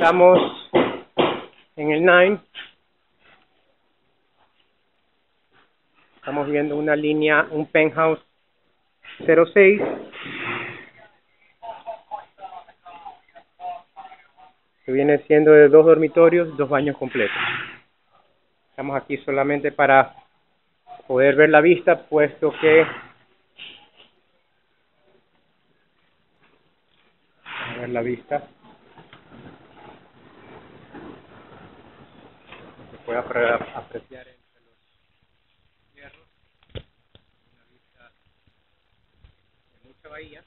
Estamos en el 9. Estamos viendo una línea, un penthouse 06. Que viene siendo de dos dormitorios, dos baños completos. Estamos aquí solamente para poder ver la vista, puesto que a ver la vista. Puede apreciar entre los hierros una vista de mucha bahía.